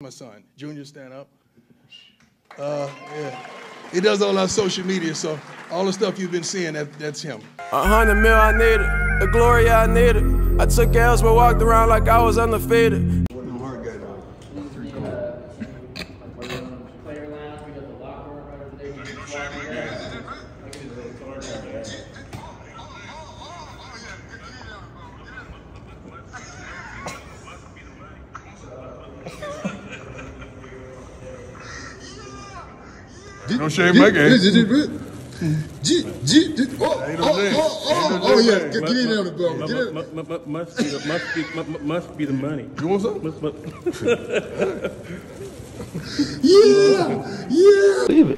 My son, Junior, stand up. Uh, yeah. He does all our social media, so all the stuff you've been seeing, that, that's him. A hundred mil I needed, the glory I needed. I took L's but walked around like I was undefeated. Don't shave my game. G, G, G, oh, Ain't oh, no name. oh, Ain't no oh, oh, oh, oh, yeah, name. get, get in there, bro. Get in. Must, must, must be the must be must, must be the money. You want some? Must, must, Yeah, yeah.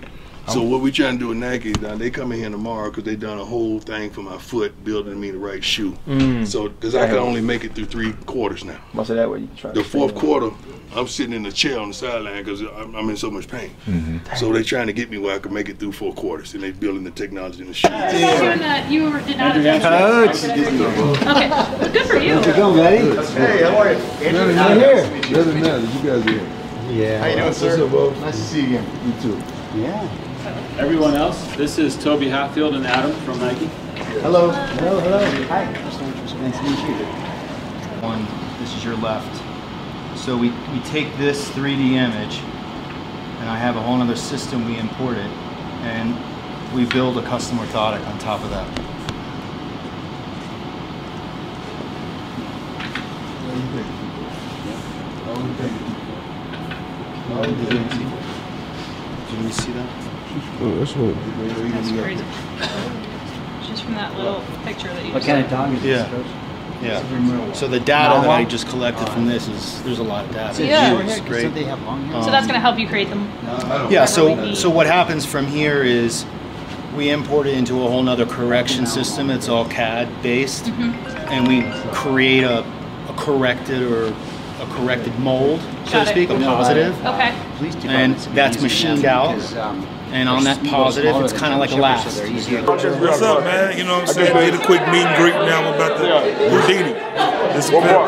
So what we trying to do with Nike, now they come in here tomorrow because they done a whole thing for my foot, building me the right shoe. Mm. So, because I can only make it through three quarters now. Most of that way you try. The fourth quarter, I'm sitting in the chair on the sideline because I'm, I'm in so much pain. Mm-hmm. So they trying to get me where I can make it through four quarters, and they building the technology in the shoe. You were not- You were- did not attend. Okay, good for you. Go, buddy. Hey, how are you? Andrew, Right here. Doesn't matter. You guys are here. Yeah. How you doing, sir? What's up, bro? Nice to see you again. You too. Yeah. Everyone else, this is Toby Hatfield and Adam from Nike. Hello. Hello, hello. Hi. Nice to meet you. One, this is your left. So we, we take this 3D image, and I have a whole other system we import it, and we build a custom orthotic on top of that. Did you see that? Oh, that's what. That's crazy. Just from that little picture that you What just kind of dog is Yeah. this, Coach? Yeah. So the data that I just collected from this is, there's a lot of data. Yeah. It's So great. they have long hair? So that's gonna help you create them. Yeah, so, so what happens from here is we import it into a whole nother correction system. It's all CAD based. Mm-hmm. And we create a, a corrected or a corrected mold, so Got to it. speak, a positive. Okay. And departments have been that's machined out. um, And on that positive, it's kind of like a Chevy last. Chevy, so they're easier. What's up, man? You know what I'm saying? Did a quick meet and greet. Now I'm about to Houdini. This is Pep.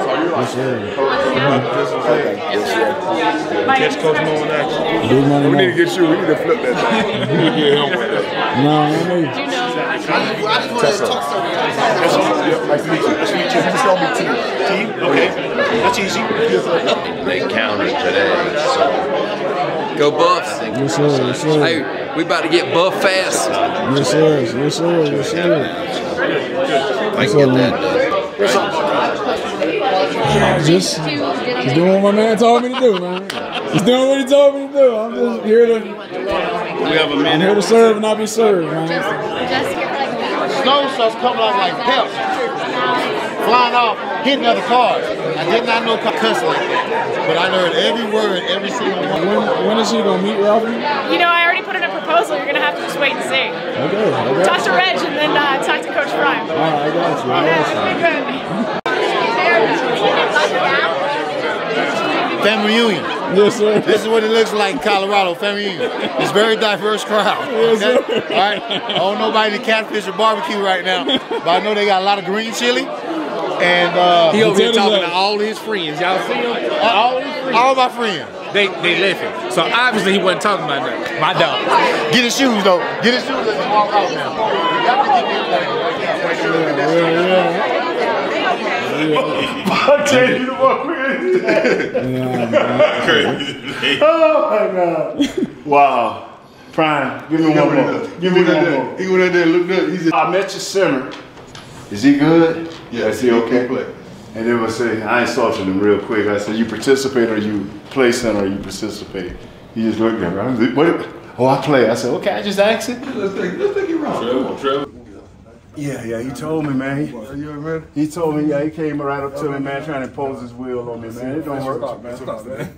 Mike, Catch Coach Mo in action. Big money. We need to get you. We need to flip that. thing. We need to get him with that. No, no, no. do you know? I just wanted to talk something. Nice to meet you. Nice to meet you. Just call me T. T? Okay. That's easy. they counted today. Go Buffs! Yes, sir. Yes, sir. Hey, we about to get buff fast. Yes, sir. Yes, sir. Yes, sir. I can get that. Just, just doing what my man told me to do, man. Just doing what he told me to do. I'm just here to, We have a I'm here to serve and not be served, man. Snow starts coming off like pellets, flying off, hitting other cars. I did not know cuss like that, but I heard every word, every single one. When, when is he gonna meet Ralphie? You know, I already put in a proposal. You're gonna have to just wait and see. Okay, okay. Talk to Reg and then uh, talk to Coach Prime. All right, I got you. I Yeah, got you. it'll be good. Family reunion. Yes, sir. This is what it looks like in Colorado, family reunion. It's a very diverse crowd. Yes, Okay? sir. All right. I don't know about any catfish or barbecue right now, but I know they got a lot of green chili. And uh, He over here talking to all his friends. Y'all see him? All, his friends. all my friends. They they left So obviously he wasn't talking about that. My dog. Get his shoes though. Get his shoes and walk out now. You got to get me a plane. I tell you the one Oh my god. Wow. Prime, give me one more. Give me one more. He went out there and looked up. He said, I met your center. Is he good? Yeah, Is he okay? play. And then I say, I insulted him real quick. I said, you participate or you play center or you participate? He just looked at me. What? Oh, I play. I said, okay, I just asked it. Let's think, let's think you're wrong. Yeah, yeah, he told me, man. He, Are you ready? he told me, yeah, he came right up to me, man, trying to impose his will on me, man. It don't work.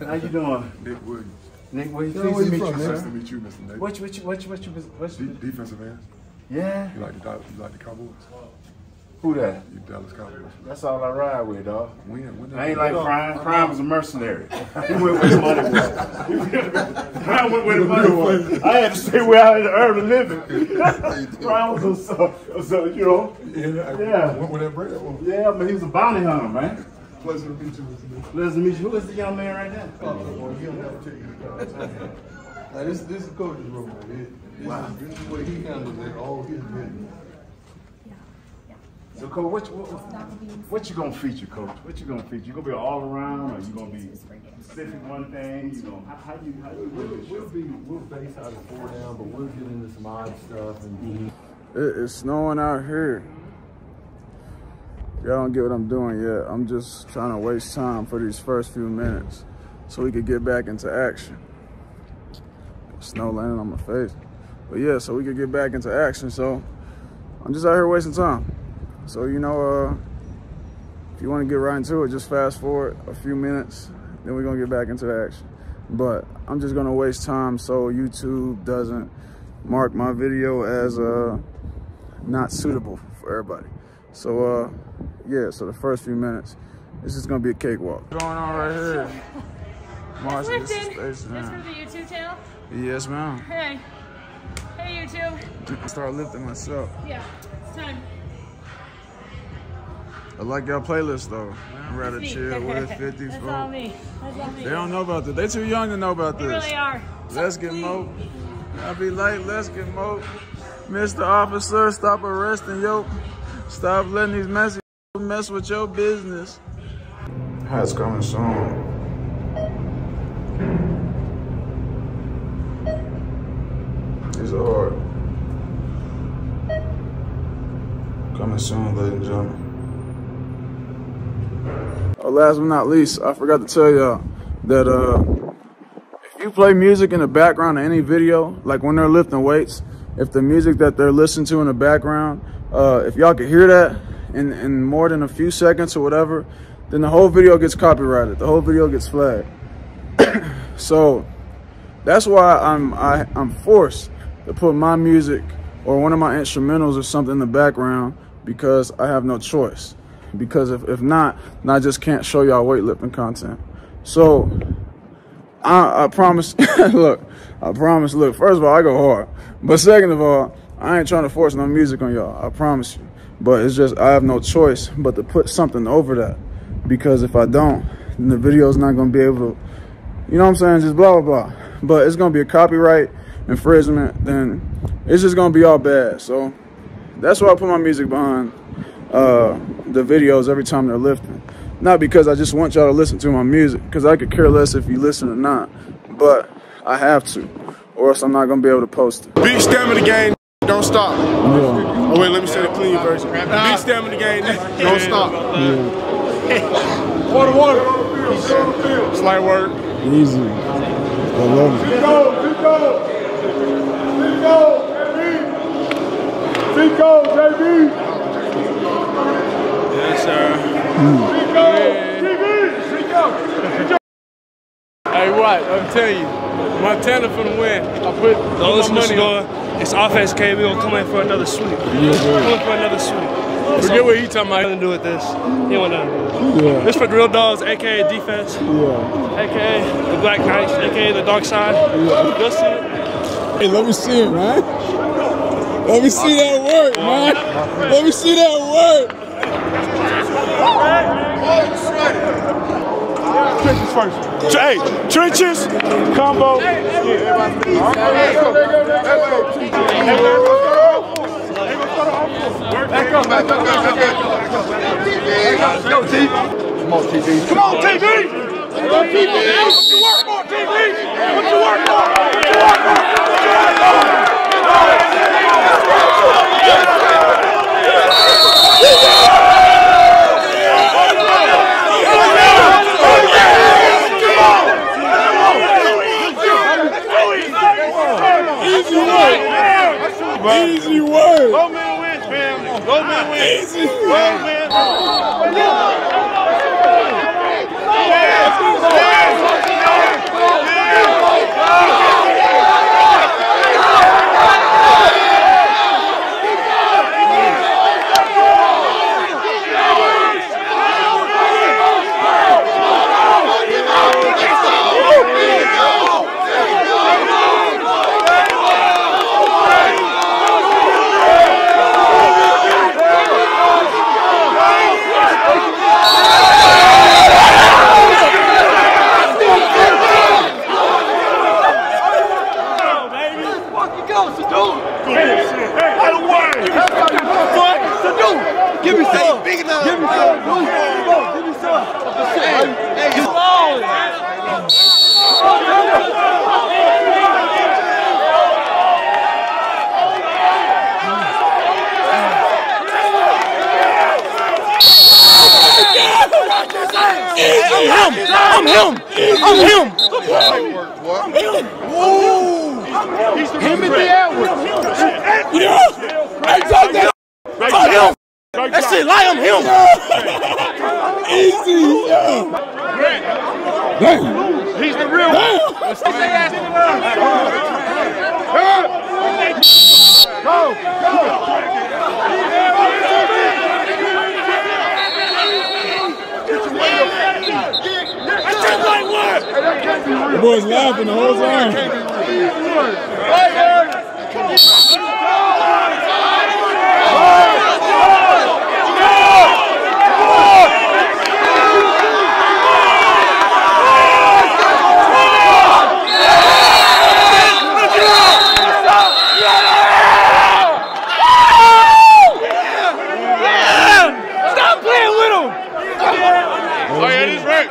How you doing? Nick Williams. Nick, Williams, you pleased to meet you, man? sir. Nice to meet you, Mr. Nate. What, what, you- what, you- what, you- what, you- De- defensive end. yeah? You like the you like the Cowboys? Who that? You Dallas Cowboys. That's all I ride with, dog. When? When I ain't like crime. Prime was a mercenary. He went where the money was. Prime went where the money was. I had to stay where I had to earn a living. crime was a, so, so, you know, Yeah. Yeah. When, when that break? Well, yeah, but he was a bounty hunter, man. Pleasure to meet you, Mr. Pleasure to meet you. Who is the young man right now? Oh, boy, he'll never tell you the Now, this, this is coach's room, man. It- This, Wow. this is where he handles it, all his business. So, coach, what, what, what you gonna feature, coach? What you gonna feature? You gonna be all around, or you gonna be specific one thing? You gonna how, how you how you We'll, do we'll be, we'll base out of four down, but we'll get into some odd stuff and. Mm-hmm. It is snowing out here. Y'all don't get what I'm doing yet. I'm just trying to waste time for these first few minutes so we could get back into action. Snow landing on my face. But yeah, so we could get back into action. So I'm just out here wasting time. So, you know, uh, if you want to get right into it, just fast forward a few minutes, then we're going to get back into the action. But I'm just going to waste time so YouTube doesn't mark my video as uh, not suitable for everybody. So, uh, yeah, so the first few minutes, it's just going to be a cakewalk. What's going on right here? Marcy, this is Lifting. Space This Jam. for the YouTube channel? Yes, ma'am. Hey. Hey, YouTube. I Start lifting myself. Yeah, it's time. I like your playlist though. I'm rather It's chill with 50s. That's all me. That's all me. They don't know about this. They too young to know about They this. really are. Let's get mo. I'll be late. Let's get mo. Mr. Officer, stop arresting yo. Stop letting these messy mess with your business. How's coming soon? These are hard. Coming soon, ladies and gentlemen. Oh, last but not least, I forgot to tell y'all that uh, if you play music in the background of any video, like when they're lifting weights, if the music that they're listening to in the background, uh, if y'all can hear that in, in more than a few seconds or whatever, then the whole video gets copyrighted. The whole video gets flagged. so that's why I'm I, I'm forced to put my music or one of my instrumentals or something in the background because I have no choice. Because if, if not, then I just can't show y'all weightlifting content. So I, I promise, look, I promise, look, first of all, I go hard. But second of all, I ain't trying to force no music on y'all. I promise you. But it's just, I have no choice but to put something over that. Because if I don't, then the video's not to be able to, you know what I'm saying? Just blah, blah, blah. But it's to be a copyright infringement. Then it's just to be all bad. So that's why I put my music behind uh, the videos every time they're lifting. Not because I just want y'all to listen to my music, because I could care less if you listen or not. But I have to, or else I'm not gonna be able to post it. Beat stamina game, don't stop. Oh wait, let me say the clean version. Beat stamina game, don't stop. Water, water. Slight work. Easy. I love it. Go, Tico. Tico, Tico, JB. Yes, sir. Hey, what? I'm telling you, Montana finna win. I put The my solution money on. going, it's offense, K. We're going to come in for another sweep. Yeah, Come in for another sweep. Forget what he talking about. Nothing to do with this. He want nothing this. Yeah. This for real dogs, aka defense, Yeah. aka the Black Knights, aka the Dark Side. You'll see it. Hey, let me see it, man. Let me see that work, man. Let me see that work. Trenches first. Hey, trenches, combo. Back up, back up, back up. Go, T. Come on, TV. Come on, TV. Come on, TV. What you work for, TV? What you work for? What you work for? What you work for? Easy work. Easy work. Go man wins, fam. Easy. Go man. Out of work. Hey. I'm him! I'm him! I'm him! The Edwards! Yeah. Hey, talk that. Talk him. That shit like I'm him. Easy. Damn. He's the real Go, The boys laughing the whole time. Stop playing with him. Oh yeah, this right.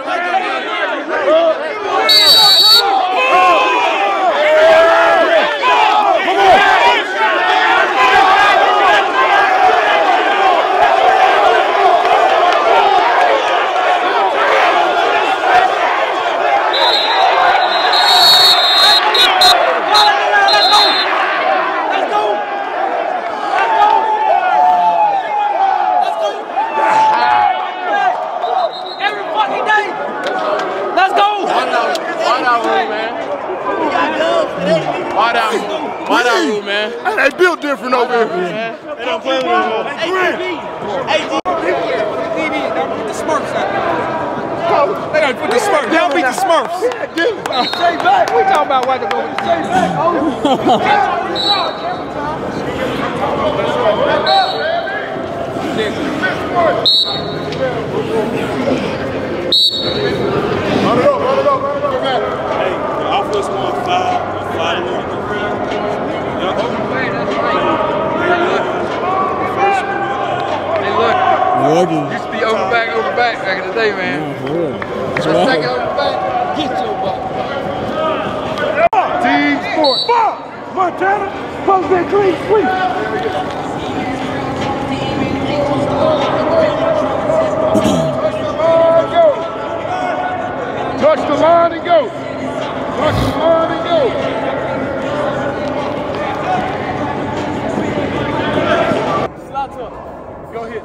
Every fucking day. Let's go. Man. Wide out. Wide out room, man. Hey, they built different over here. They don't play with them. Hey, the Smurfs out. They gotta put the Smurfs. They don't beat the Smurfs. Say back. We talking about go with. Say back. Run it up, run it up, run it up, man. Hey, the offense won five, five one. Lucky. Used to be over back, over back back in the day, man. For real. That's Let's what take it happened. over back. Get your butt. Team sport. Fuck! Montana, post that clean sweep. Touch the line and go. Touch the line and go. Slots up. Go hit.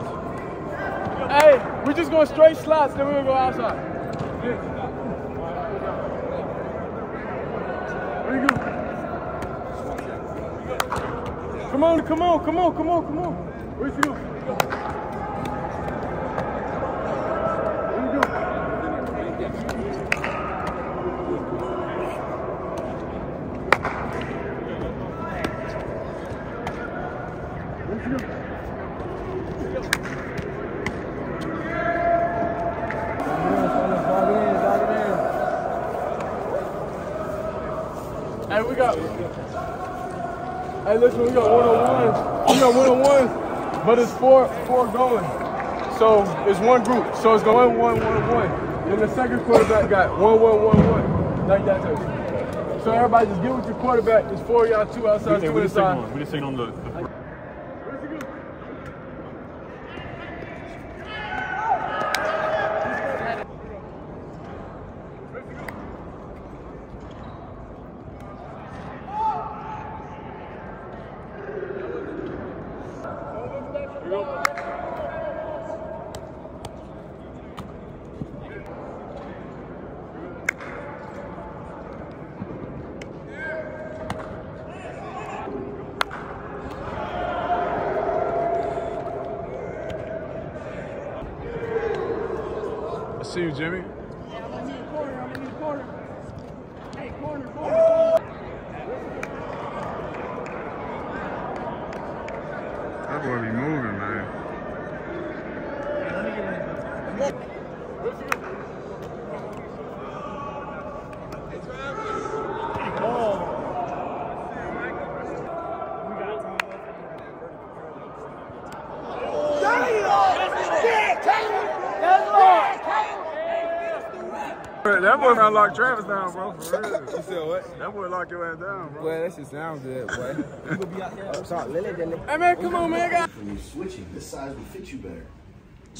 Hey, we're just going straight slots, then we're gonna go outside. Where you go? Come on, come on, come on, come on, come on. Where'd you go? Where you go? Where'd you go? Hey, we got. Hey, listen, we got one on ones. We got one on ones, but it's four, four going. So it's one group. So it's going one, one, one. Then the second quarterback got one, one, one, one. Like that. Too. So everybody just get with your quarterback. There's four y'all, two outside, two inside. We just sing on the, the see you, Jimmy. That boy be moving, man. That boy gonna lock Travis down, bro. For real. You said what? That boy lock your ass down, bro. Well, that shit sound good, boy. you gonna be out there? Talk lily dilly. Hey man, come on, man. When you're switching, this size will fit you better.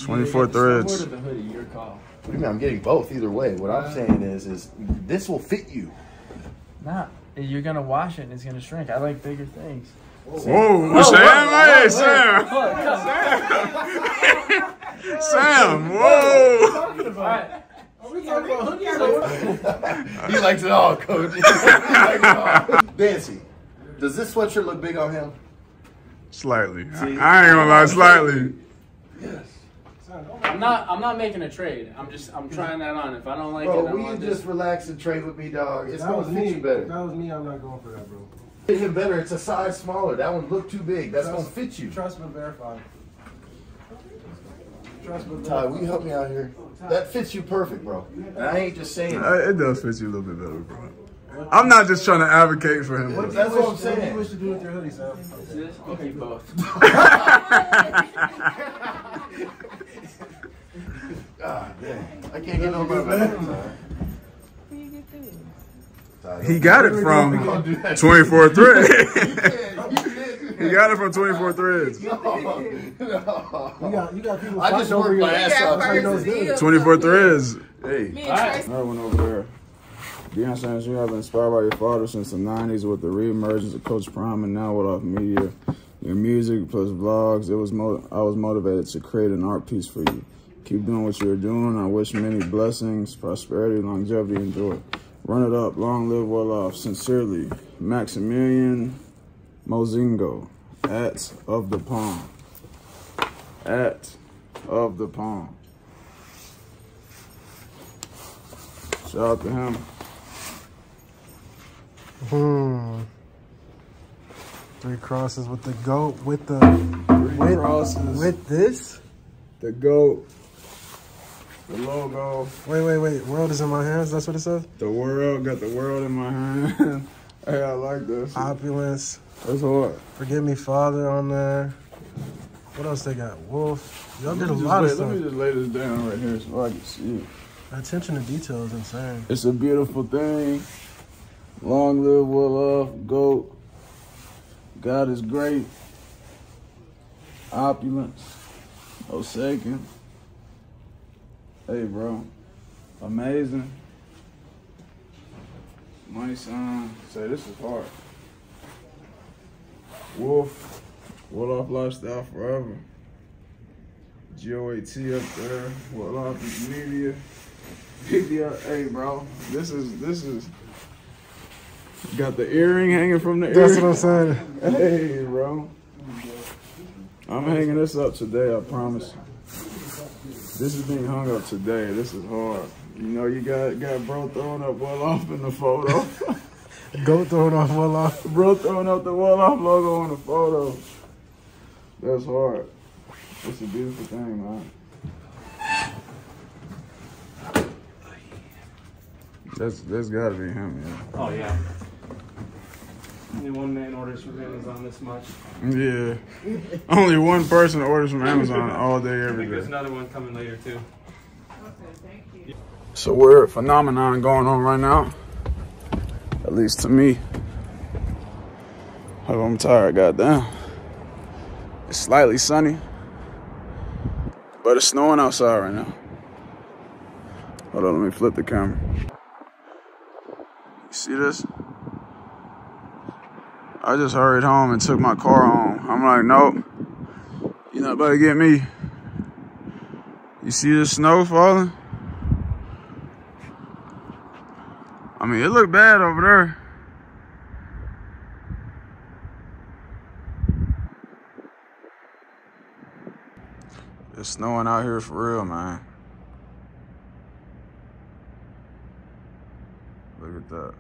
24 threads. the hoodie, your call. What do you mean? I'm getting both either way. What I'm saying is, is this will fit you. Nah, you're gonna wash it and it's gonna shrink. I like bigger things. Whoa, Sam, hey, Sam. Sam, whoa. He likes it all, coach. He likes it all. Dancy, does this sweatshirt look big on him? Slightly. I, I ain't gonna lie, slightly. Yes. I'm not. I'm not making a trade. I'm just. I'm trying that on. If I don't like Bro, it, I'm will you on just relax and trade with me, dog? It's that gonna fit me. you better. That was me. I'm not going for that, bro. Fit him better. It's a size smaller. That one looked too big. That's gonna fit you. Trust but verify. Ty, will you help me out here? That fits you perfect, bro. And I ain't just saying. It does fit you a little bit better, bro. I'm not just trying to advocate for him. What, that's what I'm saying. What do you wish to do with your hoodie, Sam? Okay, both. ah, damn! I can't get no better. Where you get this? He got it from 24 3. got it from 24 Threads. You got, you got people I just over worked your my ass off. Trey knows this. 24 Threads. Hey. Another one over there. Deion Sanders, you have been inspired by your father since the 90s with the reemergence of Coach Prime and now with off media. Your music plus vlogs, it was mo- I was motivated to create an art piece for you. Keep doing what you're doing. I wish many blessings, prosperity, longevity, and joy. Run it up. Long live well off. Sincerely, Maximilian Mozingo, at of the palm. At of the palm. Shout out to him. Hmm. Three crosses with the goat with the Three with, crosses. with this. The goat. The logo. Wait, wait, wait. World is in my hands. That's what it says. The world. Got the world in my hand. hey, I like this. Opulence. That's hard. Forgive me, Father, on there. What else they got? Wolf. Y'all did a lot of lay- stuff. Let me just lay this down right here so I can see it. Attention to detail is insane. It's a beautiful thing. Long live well off, goat. God is great. Opulence. Forsaken. Hey, bro. Amazing. Money sign. Say this is hard. Wolf. Well off lifestyle forever. GOAT up there. Off media. Media. Hey, bro. This is this is. Got the earring hanging from the That's ear. what I'm saying. Hey, bro. I'm hanging this up today, I promise. This is being hung up today. This is hard. You know, you got got bro throwing up well off in the photo. Goat throwing off well off. bro throwing off the well off logo on the photo. That's hard. It's a beautiful thing, man. That's that's gotta be him, yeah. Oh yeah. Only one man orders from Amazon this much. Yeah. Only one person orders from Amazon all day, every day. I think there's another one coming later too. So we're a phenomenon going on right now. At least to me. Oh, I'm tired, goddamn. It's slightly sunny. But it's snowing outside right now. Hold on, let me flip the camera. You see this? I just hurried home and took my car home. I'm like, nope. You're not about to get me. You see the snow falling? I mean, it looked bad over there. It's snowing out here for real, man. Look at that.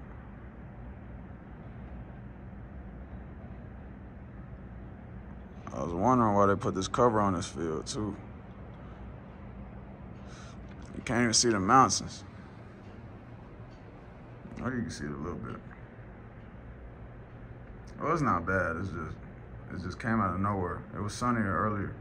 I was wondering why they put this cover on this field, too. You can't even see the mountains. Oh, you can see it a little bit. Well, it's not bad. It's just, it just came out of nowhere. It was sunnier earlier.